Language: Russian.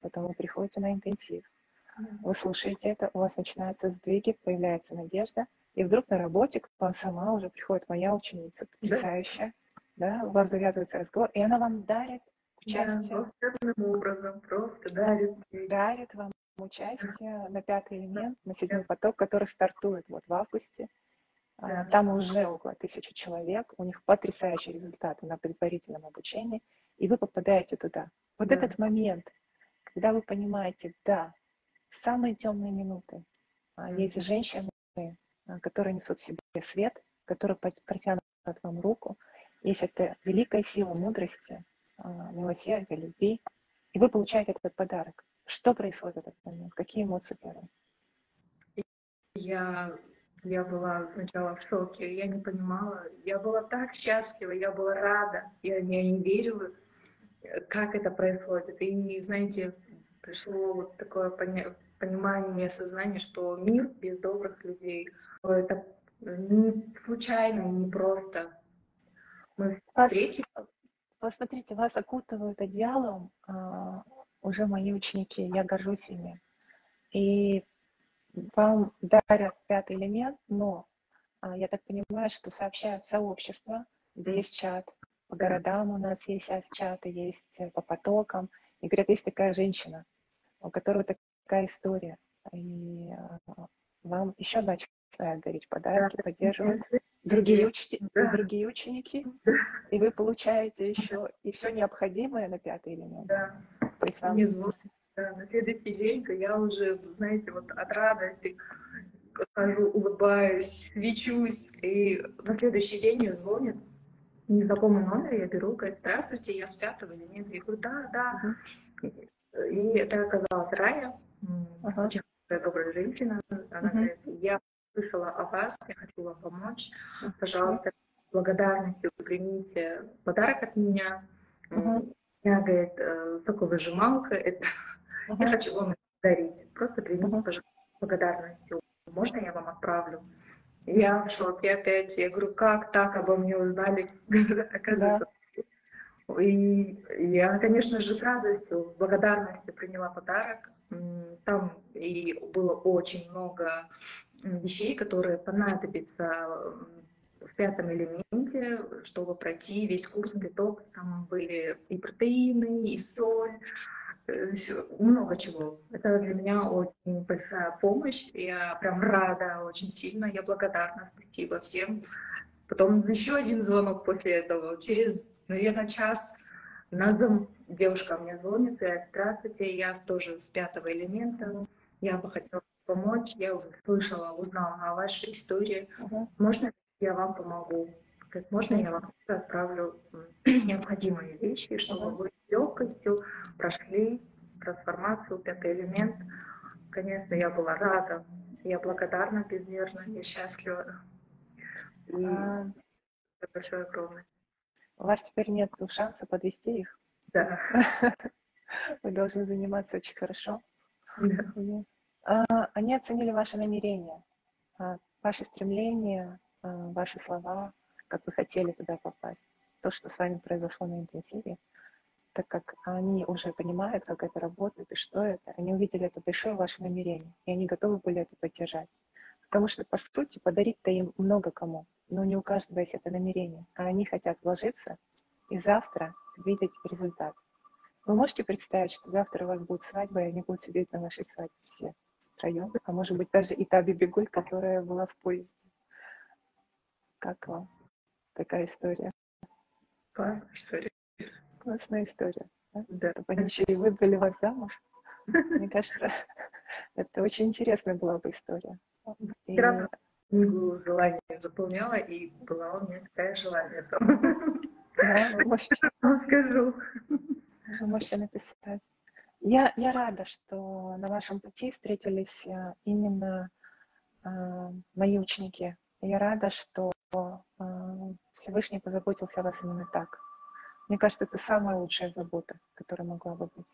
потом вы приходите на интенсив, вы слушаете это, у вас начинаются сдвиги, появляется надежда, и вдруг на работе к вам сама уже приходит моя ученица, потрясающая, да, у вас завязывается разговор, и она вам дарит участие. Да, образом, просто дарит. Дарит вам участие на пятый элемент, на седьмой поток, который стартует вот в августе. А, да. Там уже около тысячи человек, у них потрясающие результаты на предварительном обучении, и вы попадаете туда. Вот да. этот момент, когда вы понимаете, да, в самые темные минуты mm-hmm. есть женщины, а, которые несут в себе свет, которые протянут вам руку. Есть эта великая сила мудрости, а, милосердия, любви, и вы получаете этот подарок. Что происходит в этот момент? Какие эмоции первые? Я, я была сначала в шоке, я не понимала. Я была так счастлива, я была рада, я, я не верила, как это происходит. И, знаете, пришло вот такое понимание, осознание, что мир без добрых людей. Это не случайно, не просто. Мы встретились. Посмотрите, вас окутывают одеялом а, уже мои ученики, я горжусь ими. И вам дарят пятый элемент, но а, я так понимаю, что сообщают сообщество, где есть чат. По городам у нас есть сейчас чаты, есть э, по потокам. И говорят, есть такая женщина, у которой такая история. И а, вам еще два человека дарить подарки, поддерживать другие, уч... да. другие ученики, и вы получаете еще и все необходимое на пятый элемент. Да. То есть вам... Да, на следующий день я уже, знаете, вот от радости хожу, улыбаюсь, свечусь, и на следующий день мне звонят, незнакомый номер, я беру, говорит, здравствуйте, я с пятого нет? Я говорю, да, да. И это оказалась Рая, uh-huh. очень добрая женщина. Она uh-huh. говорит, я слышала о вас, я хочу вам помочь. Пожалуйста, благодарностью примите подарок от меня. Uh-huh. Я, говорит, э, соковыжималка, это я хочу вам дарить. Просто примите, пожалуйста, благодарностью. Можно я вам отправлю? Я в шоке опять. Я говорю, как так обо мне узнали? Оказывается, и я, конечно же, с радостью, с благодарностью приняла подарок. Там и было очень много вещей, которые понадобятся в пятом элементе, чтобы пройти весь курс детокс. Там были и протеины, и соль, э, много чего. Это для меня очень большая помощь. Я прям рада очень сильно. Я благодарна. Спасибо всем. Потом еще один звонок после этого. Через, наверное, час на Zoom девушка мне звонит и говорит, здравствуйте, я тоже с пятого элемента. Я бы хотела помочь. Я услышала, узнала о вашей истории. Uh-huh. Можно я вам помогу? Как можно я вам отправлю необходимые вещи, чтобы uh-huh. вы с легкостью прошли трансформацию, пятый элемент. Конечно, я была рада, я благодарна безмерно, я счастлива. И uh-huh. большое огромное. У вас теперь нет шанса подвести их? Да. Вы должны заниматься очень хорошо. Да. А, они оценили ваши намерения, а, ваши стремления, а, ваши слова, как вы хотели туда попасть. То, что с вами произошло на интенсиве, так как они уже понимают, как это работает и что это, они увидели это большое ваше намерение, и они готовы были это поддержать. Потому что, по сути, подарить-то им много кому, но не у каждого есть это намерение, а они хотят вложиться и завтра видеть результат. Вы можете представить, что завтра у вас будет свадьба, и они будут сидеть на вашей свадьбе все втроем, а может быть даже и та бибигуль, которая была в поезде. Как вам такая история? Классная история. Классная история. Да? да. Чтобы они еще и выдали вас замуж. Мне кажется, это очень интересная была бы история. И... книгу желание заполняла, и была у меня такая желание там. Да, можете... Скажу. Можете написать. Я, я рада, что на вашем пути встретились э, именно э, мои ученики. Я рада, что э, Всевышний позаботился о вас именно так. Мне кажется, это самая лучшая забота, которая могла бы быть.